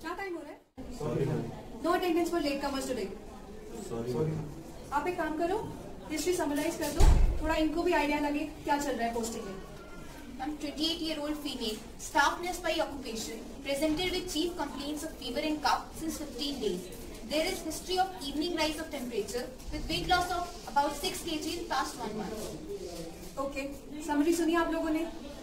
क्या टाइम हो रहा है no attendance for late comers today आप एक काम करो हिस्ट्री समराइज कर दो थोड़ा इनको भी आइडिया लगे क्या चल रहा है पोस्टिंग में I'm 28 year old female, staff nurse by occupation, presented with chief complaints of fever and cough since 15 days. There is history of evening rise of temperature with weight loss of about 6 kg in past one month. Okay summary सुनिए आप लोगों ने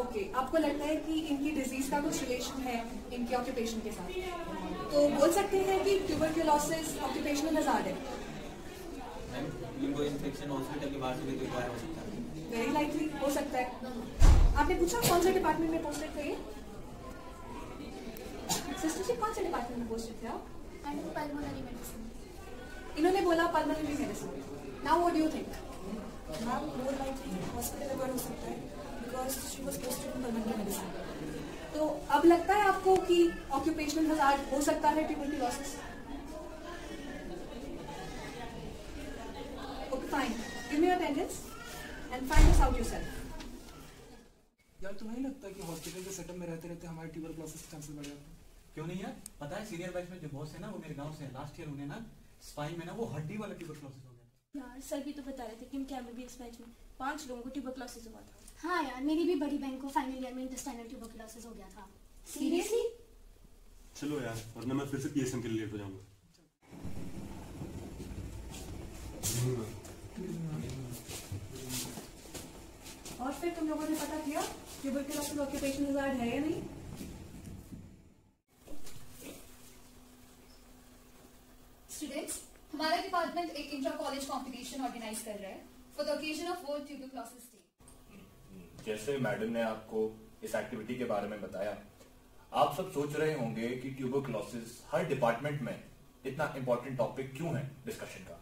okay आपको लगता है कि इनकी disease का कुछ रिलेशन है इनके ऑक्यूपेशन के साथ? तो बोल सकते हैं कि ट्यूबरक्यूलोसिस ऑक्यूपेशनल हजार्ड है। लिम्बो इन्फेक्शन हॉस्पिटल के बाहर से भी रिक्वायर हो सकता है। वेरी लाइकली हो सकता है। आपने पूछा कौन से डिपार्टमेंट में पोस्टेड थे सिस्टर जी कौन से डिपार्टमेंट में पोस्टेड थे आप? इन्होंने बोला pulmonary medicine now what do you think ma'am more likely hospital अगर हो सकता है because she was posted in pulmonary medicine तो अब लगता है आपको कि ऑक्यूपेशनल हजार्ड हो सकता है tuberculosis okay fine give me attendance and find this out yourself यार तुम्हें लगता कि हॉस्पिटल के सेटअप में रहते रहते हमारे ट्यूबरक्लोसिस के चांसेस बढ़ जाते क्यों नहीं यार? पता है सीनियर बैच में जो बॉस है ना वो मेरे गाँव से है। लास्ट ईयर उन्हें ना स्पाइन में ना वो हड्डी वाला ट्यूबरक्लोसिस हो गया यार सर भी तो बता रहे थे कि उनके एमबीबीएस बैच में पाँच लोगों को ट्यूबरक्लोसिस हुआ था। हाँ यार मेरी भी बड़ी बहन को फाइनल ईयर में इंटेस्टाइनल ट्यूबरकुलोसिस हो गया था। सीरियसली चलो यार वरना मैं फिर से पीएसएम के लिए लेट हो जाऊँगा। और फिर तुम लोगों ने पता किया ट्यूबरक्यूलोसिस ऑक्यूपेशनल हजार्ड है या नहीं? Students, हमारा डिपार्टमेंट एक इंट्रा कॉलेज कंपटीशन ऑर्गेनाइज कर रहा है for the occasion of world tuberculosis day जैसे मैडम ने आपको इस एक्टिविटी के बारे में बताया आप सब सोच रहे होंगे कि ट्यूबरक्लोसिस हर डिपार्टमेंट में इतना इंपॉर्टेंट टॉपिक क्यों है डिस्कशन का?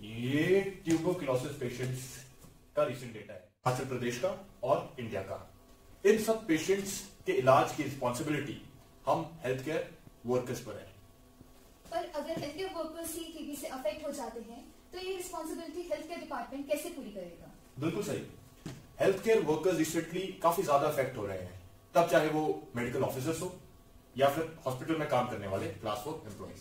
ये ट्यूबरक्लोसिस पेशेंट्स का रिसेंट डेटा है। हिमाचल प्रदेश का और इंडिया का। इन सब पेशेंट्स के इलाज की रिस्पॉन्सिबिलिटी हम हेल्थ केयर वर्कर्स पर है। पर अगर हेल्थ केयर वर्कर्स ही टीबी से अफेक्ट हो जाते हैं तो ये रिस्पॉन्सिबिलिटी हेल्थ केयर डिपार्टमेंट कैसे पूरी करेगा? बिल्कुल सही। हेल्थ केयर वर्कर्स रिसेंटली काफ़ी ज़्यादा अफेक्ट हो रहे हैं। तब चाहे वो मेडिकल ऑफिसर्स हो या फिर हॉस्पिटल में काम करने वाले क्लास फोर एम्प्लॉइज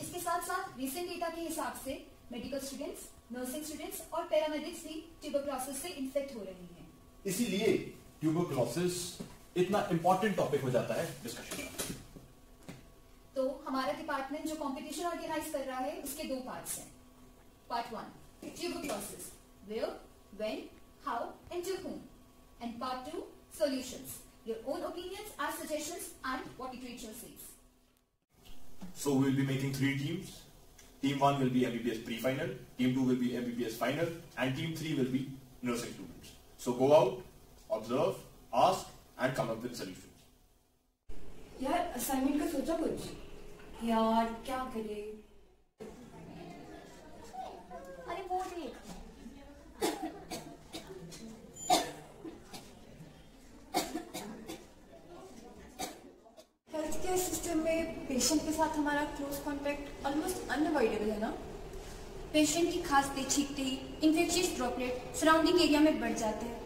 इसके साथ साथ रिसेंट डेटा के हिसाब से मेडिकल स्टूडेंट्स नर्सिंग स्टूडेंट्स और पैरामेडिक्स भी ट्यूबरक्लोसिस से इन्फेक्ट हो रही हैं। इसीलिए ट्यूबरक्लोसिस इतना इंपॉर्टेंट टॉपिक हो जाता है डिस्कशन का। तो हमारा डिपार्टमेंट जो कंपटीशन ऑर्गेनाइज कर रहा है उसके दो पार्ट्स हैं। Part one tuberculosis where When how and to whom and part two solutions your own opinions or suggestions and what literature says So we will be making three teams. Team one will be MBBS pre-final, team two will be MBBS final, and team three will be nursing students. So go out, observe, ask, and come up with solutions. यार assignment का सोचा कुछ यार क्या करे system में patient के साथ हमारा क्लोज कांटेक्ट ऑलमोस्ट अनअवॉइडेबल है ना? पेशेंट की खांसते छींकते ही इन्फेक्शियस ड्रॉपलेट सराउंडिंग एरिया में बढ़ जाते हैं।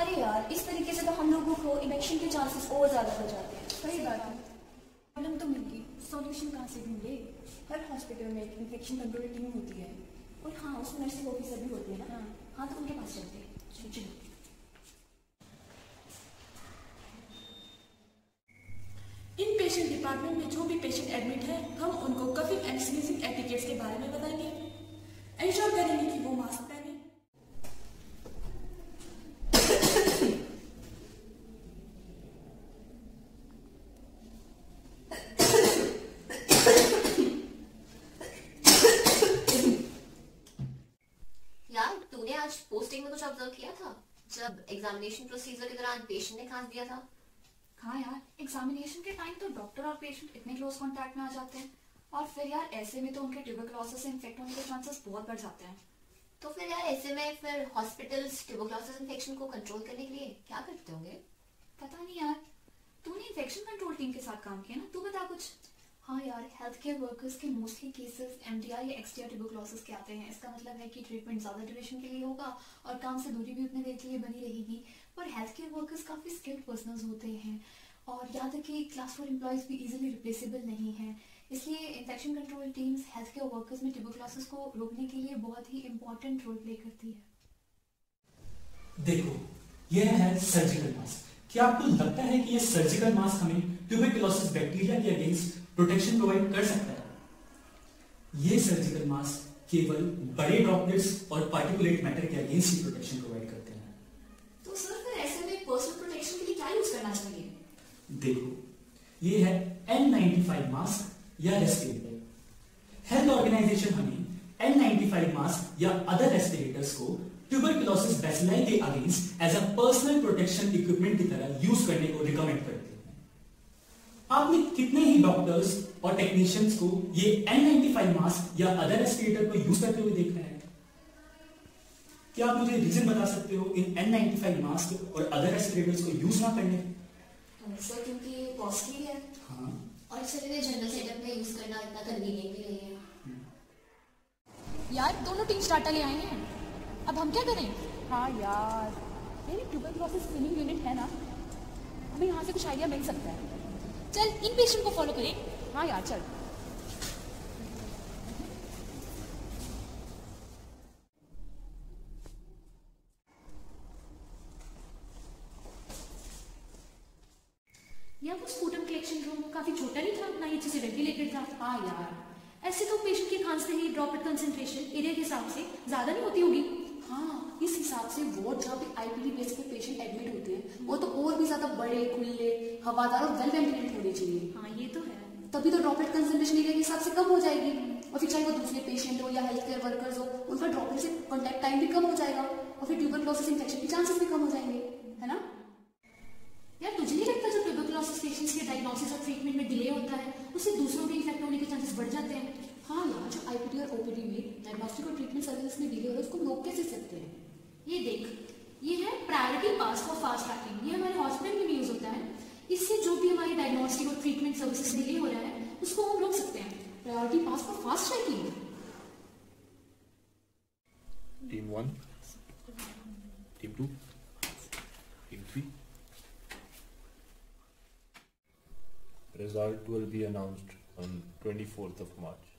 अरे यार इस तरीके से तो हम लोगों को इन्फेक्शन के चांसेस और ज़्यादा हो जाते हैं। सही बात है। प्रॉब्लम तो मिल गई। सॉल्यूशन कहाँ से ढूंढे? हर हॉस्पिटल में एक इन्फेक्शन कंट्रोल टीम होती है। और हाँ उसमें नर्सिंग ऑफिसर भी होती है ना? हाँ। तो उनके पास चलते हैं चलो इन पेशेंट डिपार्टमेंट में जो भी पेशेंट एडमिट है हम उनको कफिंग एंड स्नीजिंग एटिकेट्स के बारे में बताएँगे। इंश्योर करेंगे कि वो मास्क पहने। यार तूने आज पोस्टिंग में कुछ ऑब्ज़र्व किया था? जब एग्जामिनेशन प्रोसीजर के दौरान पेशेंट ने खांस दिया था। हाँ यार एग्जामिनेशन के टाइम तो डॉक्टर और पेशेंट इतने क्लोज कांटेक्ट में आ जाते हैं। और फिर यार ऐसे में तो उनके ट्यूबरक्लोसिस से इन्फेक्ट होने के चांसेस बहुत बढ़ जाते हैं। तो फिर यार ऐसे में फिर हॉस्पिटल्स ट्यूबरक्लोसिस इन्फेक्शन को कंट्रोल करने के लिए क्या करते होंगे? पता नहीं यार। तूने इन्फेक्शन कंट्रोल टीम के साथ काम किया ना? तू बता कुछ। हाँ यार हेल्थ केयर वर्कर्स के मोस्टली केसेस एमडीआर या एक्सटीआर ट्यूबरक्लोसिस के आते हैं। इसका मतलब है कि ट्रीटमेंट ज़्यादा ड्यूरेशन के लिए होगा और काम से दूरी भी उतने देर के लिए बनी रहेगी। पर हेल्थ केयर वर्कर्स काफ़ी स्किल्ड पर्सनल्स होते हैं। और यहाँ तक कि क्लास फोर एम्प्लॉयज़ भी इजीली रिप्लेसेबल नहीं हैं। इसलिए infection control teams health care workers में ट्यूबरक्लोसिस को रोकने के लिए बहुत ही इंपॉर्टेंट रोल प्ले करती है। देखो, यह है सर्जिकल मास्क क्या आपको लगता है कि यह सर्जिकल मास्क हमें ट्यूबरकुलोसिस बैक्टीरिया के अगेंस्ट प्रोटेक्शन प्रोवाइड कर सकता है? यह सर्जिकल मास्क केवल बड़े ड्रॉपलेट्स और पार्टिकुलेट मैटर के अगेंस्ट ही प्रोटेक्शन प्रोवाइड करते हैं तो सर फिर ऐसे में पर्सनल प्रोटेक्शन के लिए क्या यूज़ करना चाहिए देखो। ये है N95 मास्क या रेस्पिरेटर हेल्थ ऑर्गेनाइजेशन हमें N95 मास्क या अदर रेस्पिरेटर्स को ट्यूबरकुलोसिस बैसिलाई के against as a personal protection equipment की तरह यूज़ करने को रिकमेंड करते हैं। आपने कितने ही डॉक्टर्स और टेक्नीशियंस को ये N95 मास्क या अदर रेस्पिरेटर को यूज़ करते हुए देखा है? क्या आप मुझे रीजन बता सकते हो इन N95 मास्क और अदर रेस्पिरेटर्स को यूज़ ना करने? सर क्योंकि ये कॉस्टली है। हाँ। और सर ये जनरल सेटअप में यूज़ करना इतना कन्वीनियंट भी नहीं है। यार दोनों टीम डाटा ले आए हैं। अब हम क्या करें? हाँ यार मेरी ट्यूबरक्लोसिस स्क्रीनिंग यूनिट है ना। हमें यहाँ से कुछ आइडिया मिल सकता है। चल इन पेशेंट को फॉलो करें। हाँ यार चल। यहाँ वो स्पूटम कलेक्शन रूम काफ़ी छोटा नहीं था ना ही अच्छे से वेंटिलेटेड था। हाँ यार ऐसे तो पेशेंट के खांसते ही ड्रॉपलेट कंसंट्रेशन एरिया के हिसाब से ज़्यादा नहीं होती होगी। हाँ इस हिसाब से वार्ड जहाँ पे आईपीडी बेस पे पेशेंट एडमिट होते हैं वो तो और भी ज़्यादा बड़े खुले हवादार और वेल वेंटिलेटेड होने चाहिए। हाँ ये तो है। तभी तो ड्रॉपलेट कंसेंट्रेशन एरिया के हिसाब से कम हो जाएगी और फिर चाहे वो दूसरे पेशेंट हो या हेल्थ केयर वर्कर्स हो उनका ड्रॉपलेट से कॉन्टैक्ट टाइम भी कम हो जाएगा और फिर ट्यूबरक्लोसिस इन्फेक्शन के चांसेस भी कम हो जाएँगे है ना यार तुझे नहीं लगता जब ट्यूबरकुलोसिस पेशेंट्स के डायग्नोसिस और ट्रीटमेंट में डिले होता है उससे दूसरों के इन्फेक्ट होने के चांसेस बढ़ जाते हैं। हाँ यार जो आईपीडी और ओपीडी में डायग्नोस्टिक और ट्रीटमेंट सर्विसेज़ में डिले हो रहा है उसको रोक कैसे सकते हैं? ये देख ये है priority pass for fast tracking ये हमारे हॉस्पिटल में भी यूज़ होता है। इससे जो भी हमारी डायग्नोस्टिक और ट्रीटमेंट सर्विसेज़ डिले हो रहा है उसको हम रोक सकते हैं। Priority pass for fast tracking Team 1, Team 2, Team 3. Result will be announced on 24th of March.